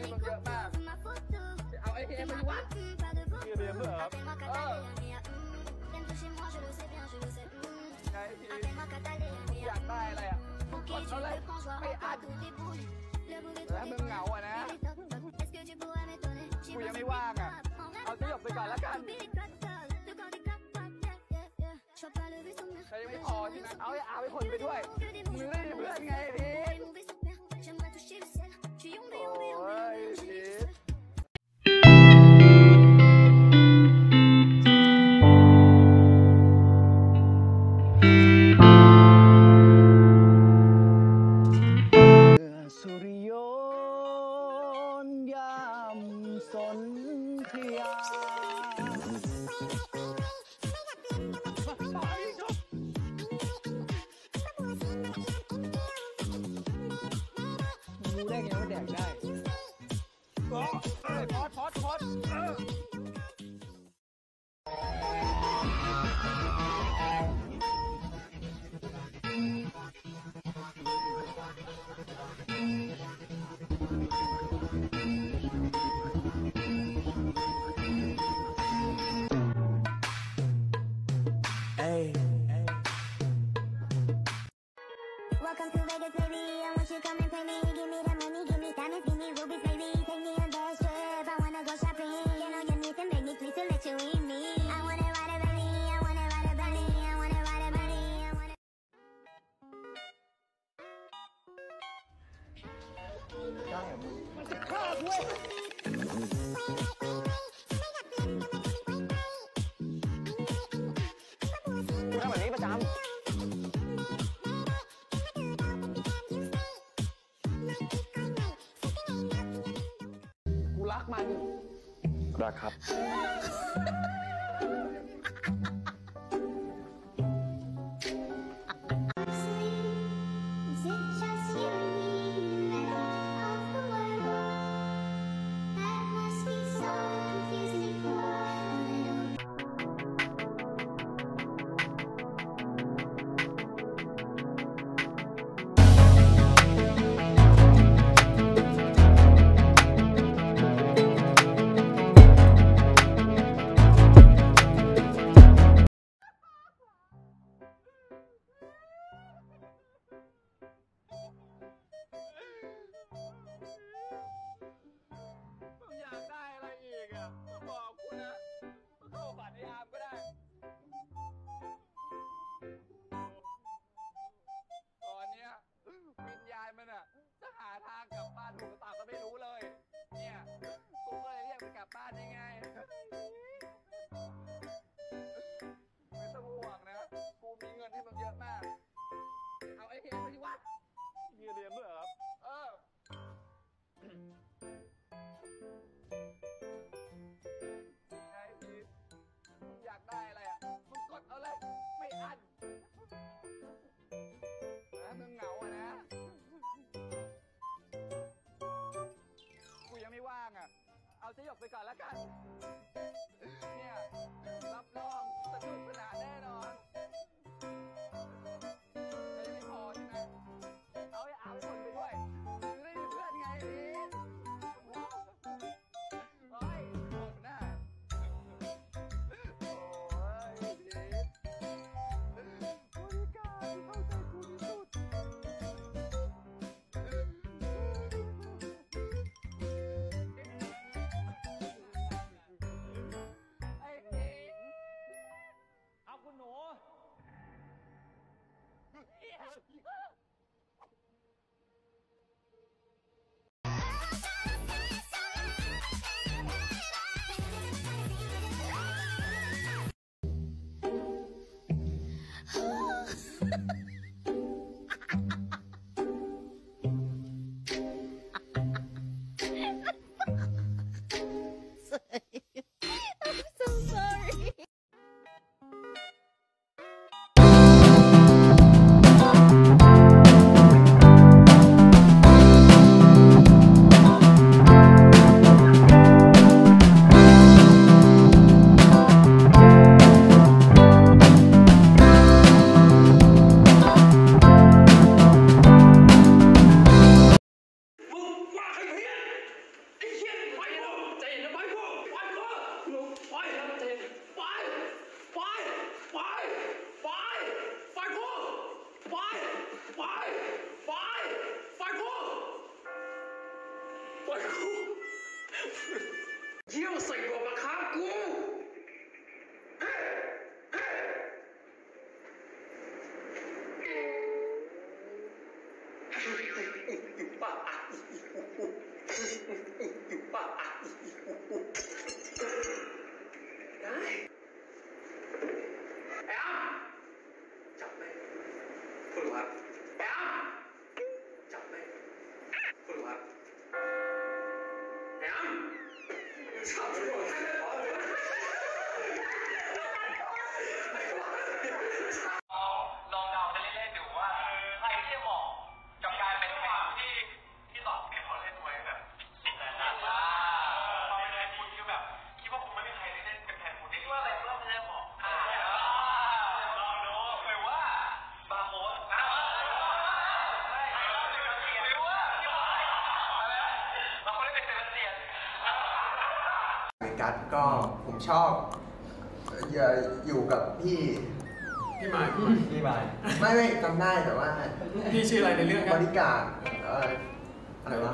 งนะกูมีเงินที่มึงเยอะมากเอาไอ้เอ็มไปวัดมีเรียนด้วยเหรอรับเออไงพี่อยากได้อะไรอะมึงกดเขาเลยไม่อัดแล้วมึงเหงาอะนะกูยังไม่ว่างอะเอาที่หยกไปก่อนแล้วกันใครยังไม่พอใช่ไหมเอาไอ้อาไปคนไปด้วยมึงไม่มีเพื่อนไงพี่ ได้ไงว่าแดกได้ พอดพอดพอด กูทำแบบนี้ประจำกูรักมัน รักครับ เอาที่หยกไปก่อนแล้วกัน เนี่ย รับรอง Ha ha ha! 唱的不好 กัสก็ผมชอบอยู่กับพี่ พี่หมายพี่บายไม่ไม่จำได้แต่ว่าพี่ชื่ออะไรในเรื่องครับบริการดเอ่อะไรวะ